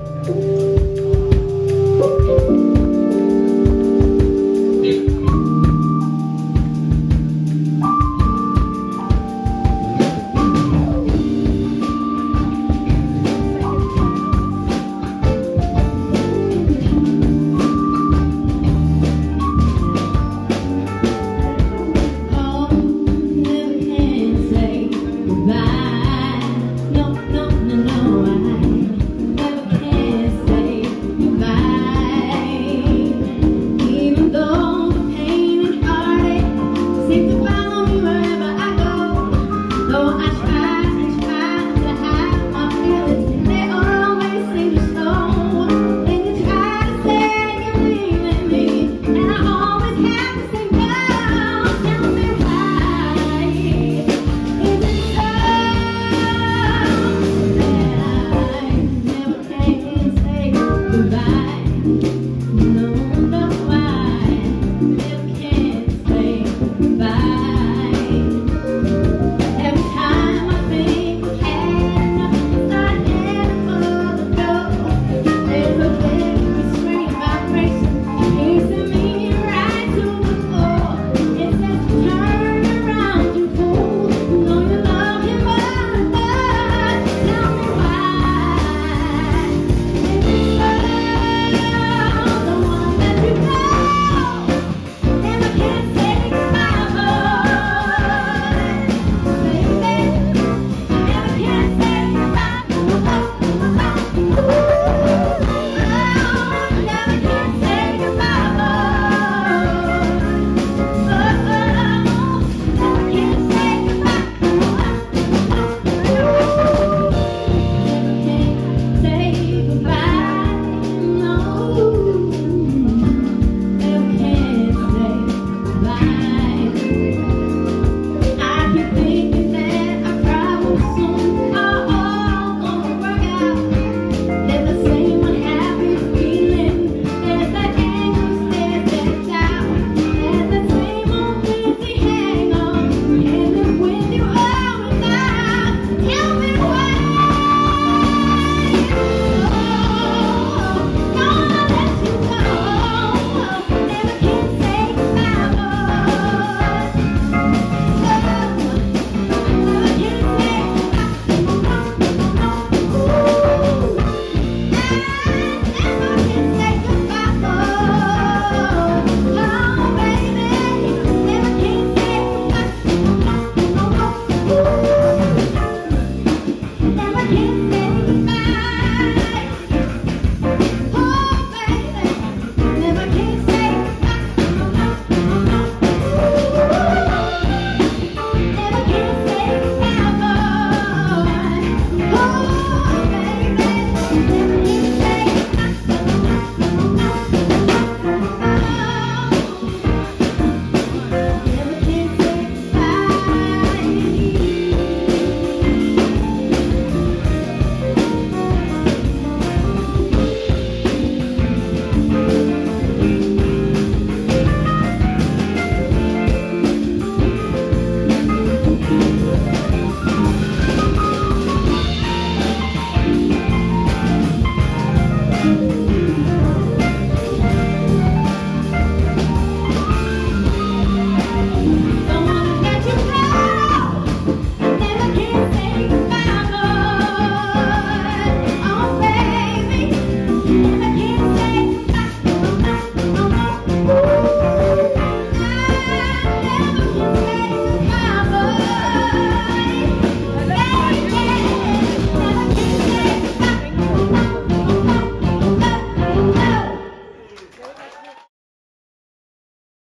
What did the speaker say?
Música no